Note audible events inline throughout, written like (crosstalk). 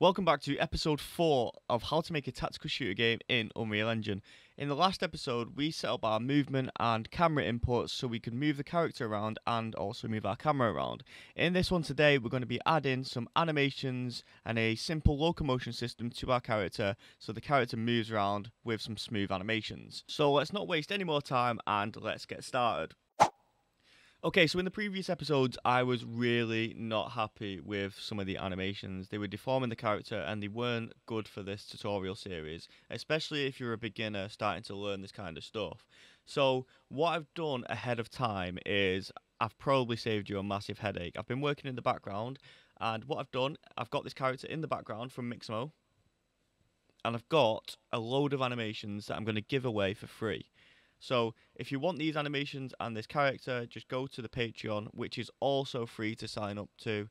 Welcome back to episode 4 of how to make a tactical shooter game in Unreal Engine. In the last episode, we set up our movement and camera inputs so we could move the character around and also move our camera around. In this one today, we're going to be adding some animations and a simple locomotion system to our character so the character moves around with some smooth animations. So let's not waste any more time and let's get started. Okay, so in the previous episodes, I was really not happy with some of the animations. They were deforming the character and they weren't good for this tutorial series, especially if you're a beginner starting to learn this kind of stuff. So, what I've done ahead of time is I've probably saved you a massive headache. I've been working in the background, and what I've done, I've got this character in the background from Mixamo, and I've got a load of animations that I'm going to give away for free. So if you want these animations and this character, just go to the Patreon, which is also free to sign up to,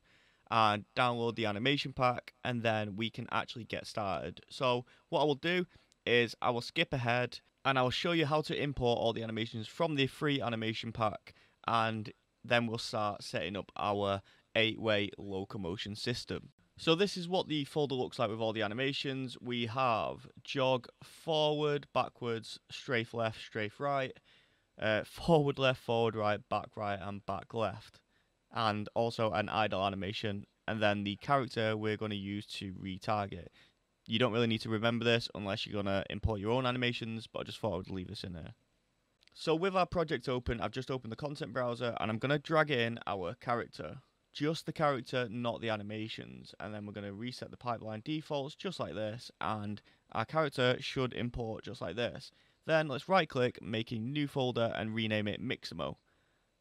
and download the animation pack, and then we can actually get started. So what I will do is I will skip ahead and I will show you how to import all the animations from the free animation pack, and then we'll start setting up our eight-way locomotion system. So this is what the folder looks like with all the animations. We have jog forward, backwards, strafe left, strafe right, uh, (laughs) forward left, forward right, back right, and back left. And also an idle animation. And then the character we're going to use to retarget. You don't really need to remember this unless you're going to import your own animations, but I just thought I would leave this in there. So with our project open, I've just opened the content browser and I'm going to drag in our character just the character, not the animations. And then we're going to reset the pipeline defaults just like this. And our character should import just like this. Then let's right click, make a new folder and rename it Mixamo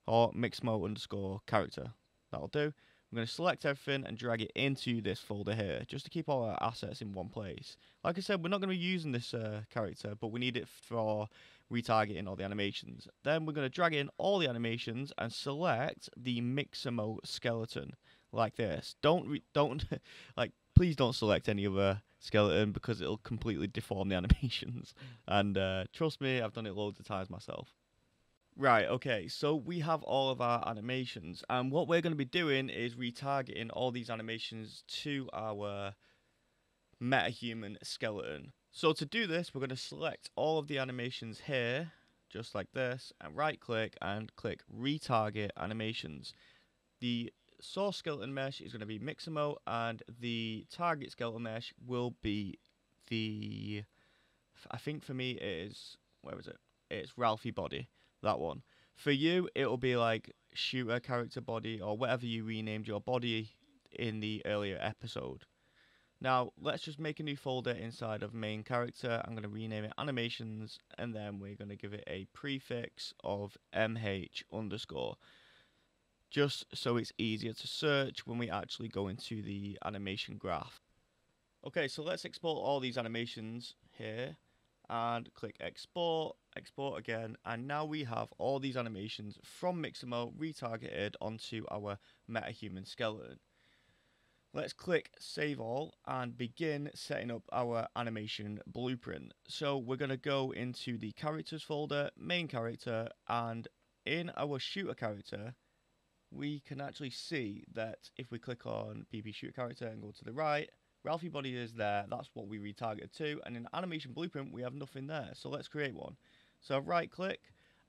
or Mixamo underscore character. That'll do. I'm going to select everything and drag it into this folder here, just to keep all our assets in one place. Like I said, we're not going to be using this uh, character, but we need it for retargeting all the animations. Then we're going to drag in all the animations and select the Mixamo skeleton, like this. Don't, don't, (laughs) like, please don't select any other skeleton because it'll completely deform the (laughs) animations. And uh, trust me, I've done it loads of times myself. Right, okay, so we have all of our animations, and what we're going to be doing is retargeting all these animations to our metahuman skeleton. So to do this, we're going to select all of the animations here, just like this, and right click and click retarget animations. The source skeleton mesh is going to be Mixamo, and the target skeleton mesh will be the, I think for me it is, where is it? It's Ralphie body that one. For you, it'll be like shooter character body or whatever you renamed your body in the earlier episode. Now, let's just make a new folder inside of main character. I'm going to rename it animations and then we're going to give it a prefix of mh underscore just so it's easier to search when we actually go into the animation graph. Okay, so let's export all these animations here and click export, export again, and now we have all these animations from Mixamo retargeted onto our MetaHuman skeleton. Let's click save all and begin setting up our animation blueprint. So we're going to go into the characters folder, main character, and in our shooter character, we can actually see that if we click on BP shooter character and go to the right, Ralphie body is there. That's what we retargeted to. And in animation blueprint, we have nothing there. So let's create one. So right click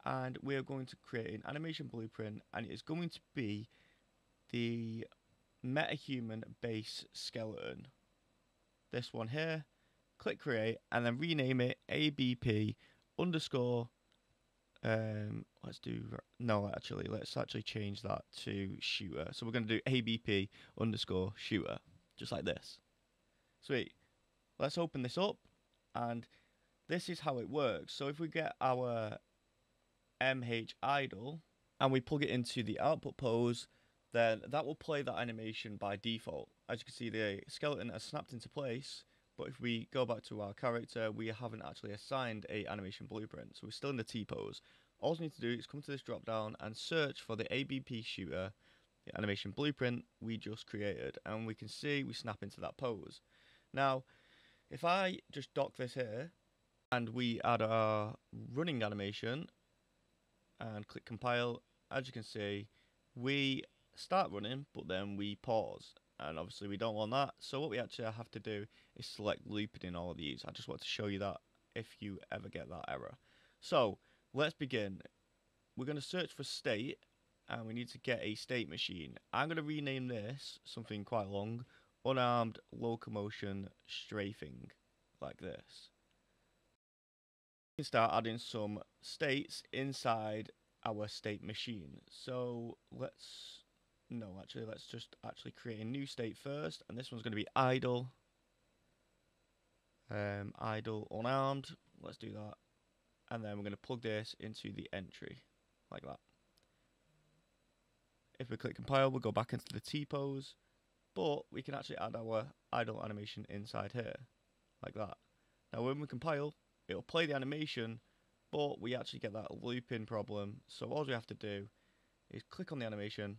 and we're going to create an animation blueprint and it's going to be the metahuman base skeleton. This one here. Click create and then rename it ABP underscore um, let's do no actually let's actually change that to shooter so we're going to do abp underscore shooter just like this Sweet. Let's open this up and this is how it works. So if we get our MH idle and we plug it into the output pose, then that will play that animation by default. As you can see, the skeleton has snapped into place, but if we go back to our character, we haven't actually assigned a animation blueprint, so we're still in the T pose. All we need to do is come to this drop down and search for the ABP shooter, the animation blueprint we just created, and we can see we snap into that pose. Now, if I just dock this here and we add our running animation and click compile, as you can see, we start running, but then we pause. and obviously we don't want that. So what we actually have to do is select looping in all of these. I just want to show you that if you ever get that error. So let's begin. We're going to search for state and we need to get a state machine. I'm going to rename this something quite long, unarmed locomotion strafing, like this. We can start adding some states inside our state machine. So let's, no actually, let's just actually create a new state first, and this one's going to be idle, um, idle unarmed, let's do that, and then we're going to plug this into the entry, like that. If we click compile, we'll go back into the T-pose, but we can actually add our idle animation inside here, like that. Now when we compile, it'll play the animation, but we actually get that looping problem. So all we have to do is click on the animation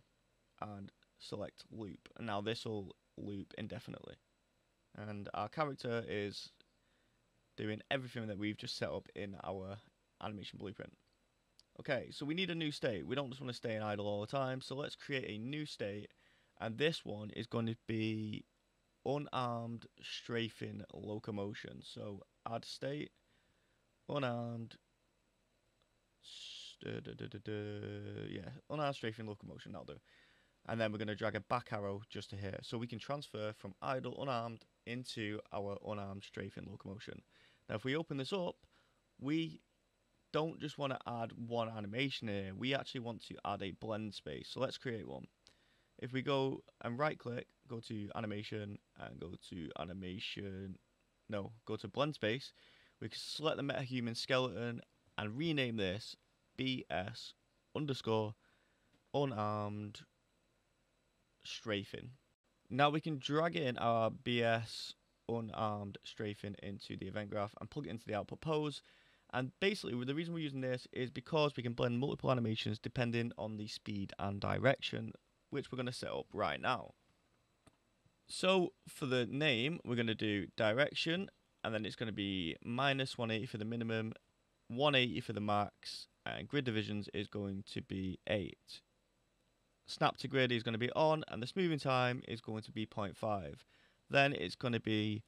and select loop. And now this will loop indefinitely. And our character is doing everything that we've just set up in our animation blueprint. Okay, so we need a new state. We don't just want to stay in idle all the time. So let's create a new state. And this one is going to be unarmed strafing locomotion. So add state, unarmed, yeah, unarmed strafing locomotion, that'll do. And then we're going to drag a back arrow just to here. So we can transfer from idle unarmed into our unarmed strafing locomotion. Now if we open this up, we don't just want to add one animation here, we actually want to add a blend space. So let's create one. If we go and right click, go to animation and go to animation, no, go to blend space, we can select the metahuman skeleton and rename this BS underscore unarmed strafing. Now we can drag in our BS unarmed strafing into the event graph and plug it into the output pose and basically, the reason we're using this is because we can blend multiple animations depending on the speed and direction, which we're going to set up right now. So for the name, we're going to do direction, and then it's going to be minus 180 for the minimum, 180 for the max, and grid divisions is going to be 8. Snap to grid is going to be on, and the smoothing time is going to be 0.5. Then it's going to be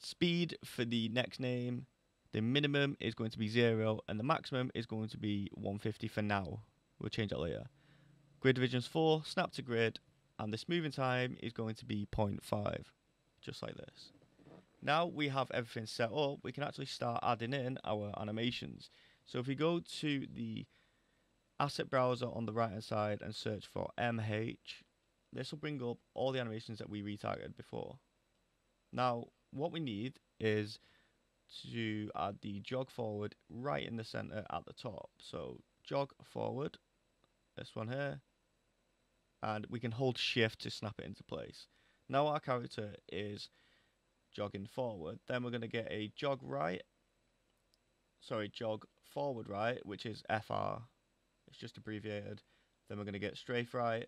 speed for the next name, the minimum is going to be 0 and the maximum is going to be 150 for now. We'll change that later. Grid divisions 4, snap to grid, and the smoothing time is going to be 0.5, just like this. Now we have everything set up, we can actually start adding in our animations. So if we go to the asset browser on the right hand side and search for MH, this will bring up all the animations that we retargeted before. Now, what we need is to add the jog forward right in the center at the top. So jog forward, this one here, and we can hold shift to snap it into place. Now our character is jogging forward, then we're going to get a jog right, sorry, jog forward right, which is FR, it's just abbreviated. Then we're going to get strafe right,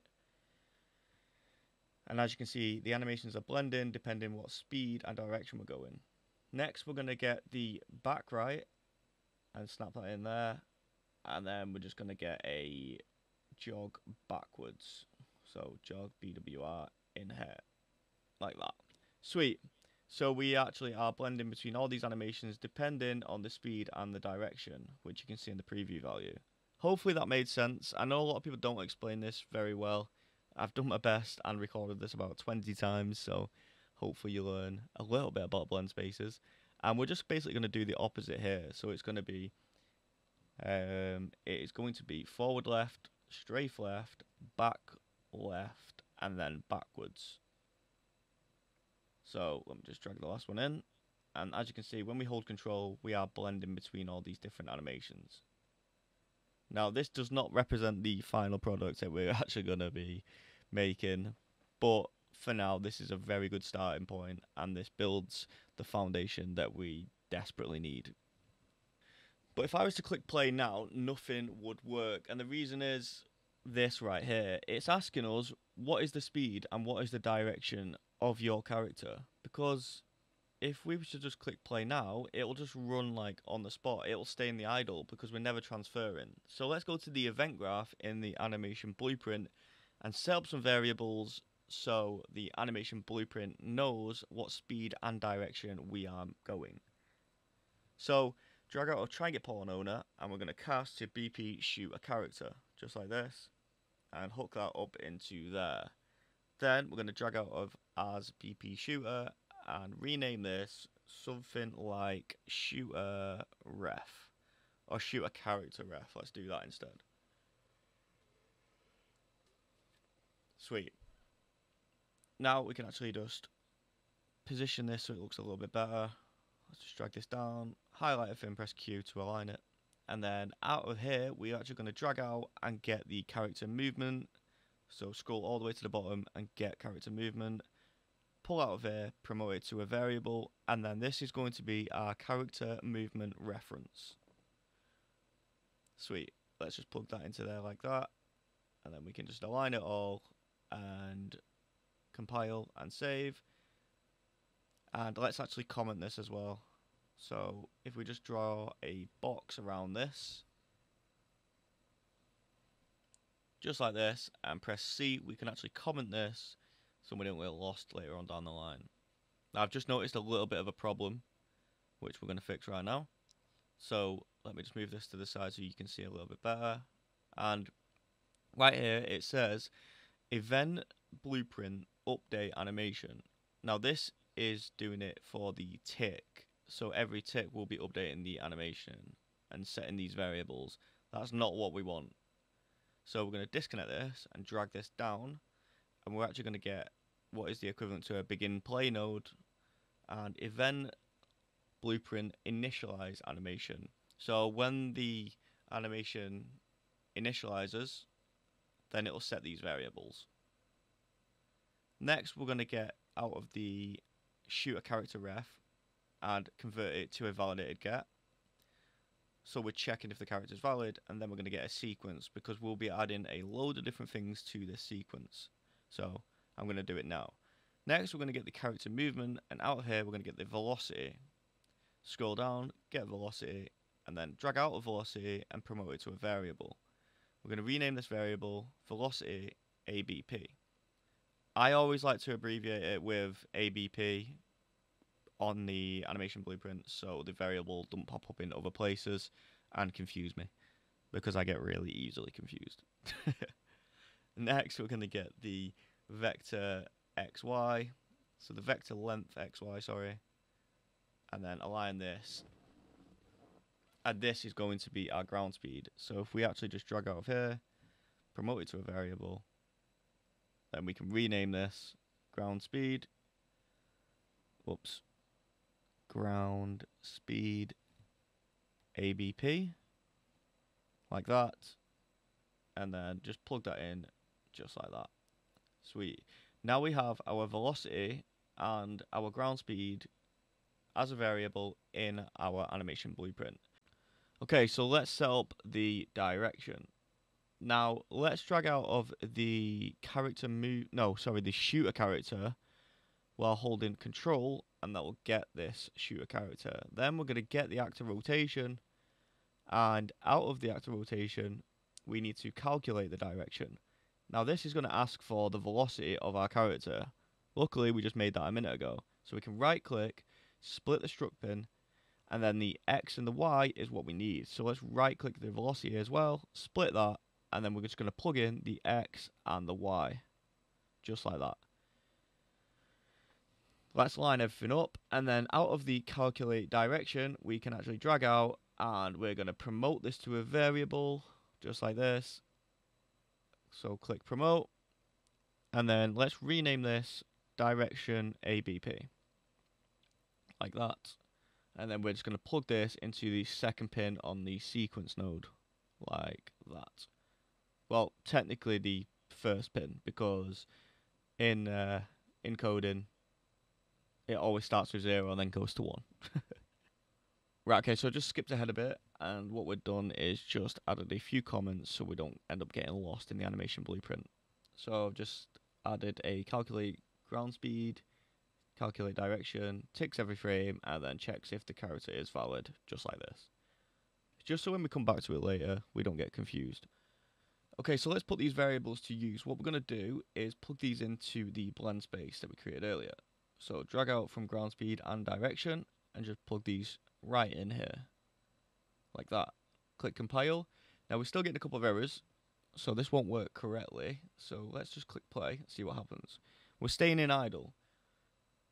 and as you can see, the animations are blending depending what speed and direction we're going. Next, we're going to get the back right and snap that in there. And then we're just going to get a jog backwards. So jog BWR in here. Like that. Sweet. So we actually are blending between all these animations depending on the speed and the direction, which you can see in the preview value. Hopefully that made sense. I know a lot of people don't explain this very well. I've done my best and recorded this about 20 times, so hopefully you learn a little bit about blend spaces. And we're just basically going to do the opposite here. So it's going to be, um, it is going to be forward left, strafe left, back left, and then backwards. So let me just drag the last one in. And as you can see, when we hold control, we are blending between all these different animations. Now, this does not represent the final product that we're (laughs) actually going to be making, but for now, this is a very good starting point, and this builds the foundation that we desperately need. But if I was to click play now, nothing would work, and the reason is this right here. It's asking us what is the speed and what is the direction of your character, because if we were to just click play now, it'll just run like on the spot. It'll stay in the idle because we're never transferring. So let's go to the event graph in the animation blueprint and set up some variables so the animation blueprint knows what speed and direction we are going. So drag out a and pawn owner and we're going to cast to BP shooter character just like this and hook that up into there. Then we're going to drag out of as BP shooter and rename this something like shooter ref or shooter character ref. Let's do that instead. Sweet. Now we can actually just position this so it looks a little bit better. Let's just drag this down, highlight and press Q to align it. And then out of here, we're actually going to drag out and get the character movement. So scroll all the way to the bottom and get character movement. Pull out of here, promote it to a variable, and then this is going to be our character movement reference. Sweet. Let's just plug that into there like that. And then we can just align it all and compile and save. And let's actually comment this as well. So if we just draw a box around this, just like this, and press C, we can actually comment this we don't get lost later on down the line. I've just noticed a little bit of a problem, which we're going to fix right now. So let me just move this to the side so you can see a little bit better. And right here it says event blueprint update animation. Now this is doing it for the tick. So every tick will be updating the animation and setting these variables. That's not what we want. So we're going to disconnect this and drag this down and we're actually going to get what is the equivalent to a begin play node and event blueprint initialize animation. So when the animation initializes, then it'll set these variables. Next, we're going to get out of the shooter character ref and convert it to a validated get. So we're checking if the character is valid, and then we're going to get a sequence because we'll be adding a load of different things to this sequence. So I'm going to do it now. Next, we're going to get the character movement, and out here we're going to get the velocity. Scroll down, get velocity, and then drag out the velocity and promote it to a variable. We're going to rename this variable velocity ABP. I always like to abbreviate it with ABP on the animation blueprint so the variable doesn't pop up in other places and confuse me because I get really easily confused. (laughs) Next, we're going to get the vector xy, so the vector length xy, sorry, and then align this. And this is going to be our ground speed. So if we actually just drag out of here, promote it to a variable, then we can rename this ground speed. Whoops. Ground speed ABP. Like that. And then just plug that in just like that. Sweet. Now we have our velocity and our ground speed as a variable in our animation blueprint. Okay, so let's set up the direction. Now, let's drag out of the character move, no, sorry, the shooter character while holding control, and that will get this shooter character. Then we're going to get the actor rotation, and out of the actor rotation, we need to calculate the direction. Now, this is going to ask for the velocity of our character. Luckily, we just made that a minute ago. So we can right click, split the struct pin, and then the X and the Y is what we need. So let's right click the velocity as well, split that, and then we're just going to plug in the X and the Y, just like that. Let's line everything up, and then out of the calculate direction, we can actually drag out, and we're going to promote this to a variable, just like this. So click promote, and then let's rename this direction ABP, like that. And then we're just going to plug this into the second pin on the sequence node, like that well, technically the first pin because in uh, in coding it always starts with zero and then goes to one. (laughs) right, okay, so I just skipped ahead a bit, and what we've done is just added a few comments so we don't end up getting lost in the animation blueprint. So I've just added a calculate ground speed, calculate direction, ticks every frame, and then checks if the character is valid, just like this. Just so when we come back to it later, we don't get confused. Okay, so let's put these variables to use. What we're going to do is plug these into the blend space that we created earlier. So drag out from ground speed and direction and just plug these right in here. Like that. Click compile. Now we're still getting a couple of errors, so this won't work correctly. So let's just click play and see what happens. We're staying in idle.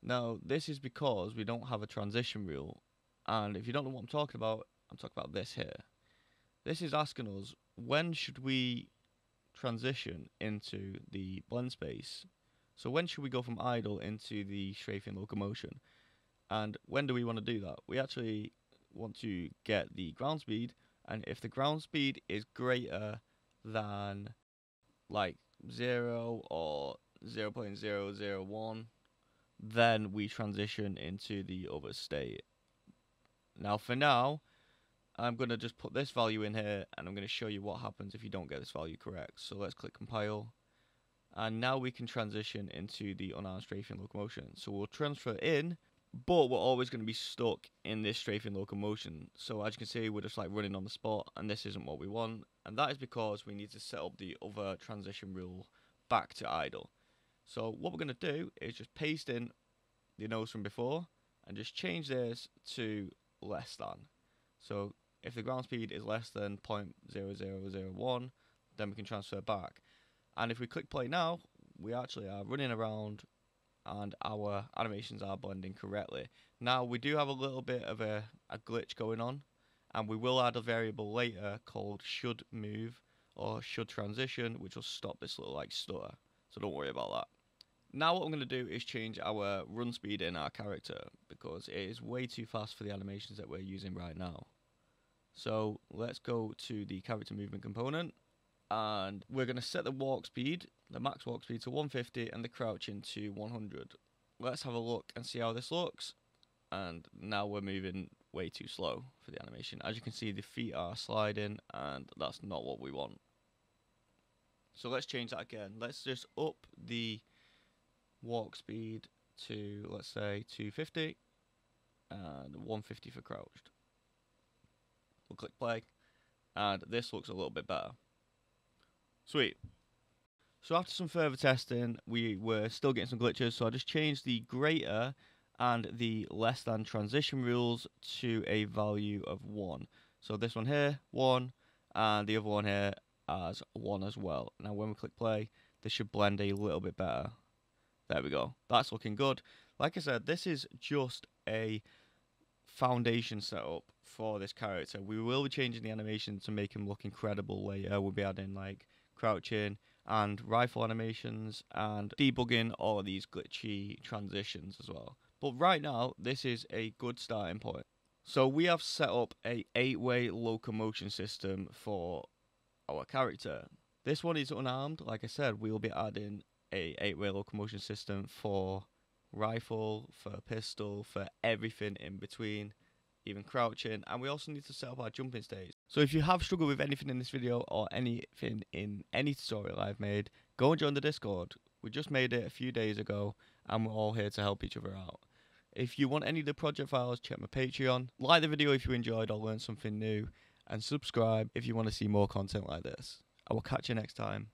Now this is because we don't have a transition rule. And if you don't know what I'm talking about, I'm talking about this here. This is asking us when should we transition into the blend space. So when should we go from idle into the strafing locomotion? And when do we want to do that? We actually want to get the ground speed, and if the ground speed is greater than like 0 or 0 0.001, then we transition into the other state. Now for now, I'm going to just put this value in here and I'm going to show you what happens if you don't get this value correct. So let's click compile. And now we can transition into the unarmed strafing locomotion. So we'll transfer in, but we're always going to be stuck in this strafing locomotion. So as you can see, we're just like running on the spot and this isn't what we want. And that is because we need to set up the other transition rule back to idle. So what we're going to do is just paste in the nodes from before and just change this to less than. So if the ground speed is less than 0.0001, then we can transfer back. And if we click play now, we actually are running around and our animations are blending correctly. Now we do have a little bit of a, a glitch going on and we will add a variable later called should move or should transition which will stop this little like stutter. So don't worry about that. Now what I'm going to do is change our run speed in our character because it is way too fast for the animations that we're using right now. So let's go to the character movement component and we're going to set the walk speed, the max walk speed to 150 and the crouching to 100. Let's have a look and see how this looks. And now we're moving way too slow for the animation. As you can see the feet are sliding and that's not what we want. So let's change that again. Let's just up the walk speed to let's say 250 and 150 for crouched. We'll click play, and this looks a little bit better. Sweet. So after some further testing, we were still getting some glitches, so I just changed the greater and the less than transition rules to a value of 1. So this one here, 1, and the other one here as 1 as well. Now when we click play, this should blend a little bit better. There we go. That's looking good. Like I said, this is just a foundation setup for this character. We will be changing the animation to make him look incredible later. We'll be adding like crouching and rifle animations and debugging all of these glitchy transitions as well. But right now, this is a good starting point. So we have set up a eight-way locomotion system for our character. This one is unarmed. Like I said, we'll be adding a eight-way locomotion system for rifle, for pistol, for everything in between, even crouching. And we also need to set up our jumping stage. So if you have struggled with anything in this video or anything in any tutorial I've made, go and join the Discord. We just made it a few days ago and we're all here to help each other out. If you want any of the project files, check my Patreon. Like the video if you enjoyed or learned something new. And subscribe if you want to see more content like this. I will catch you next time.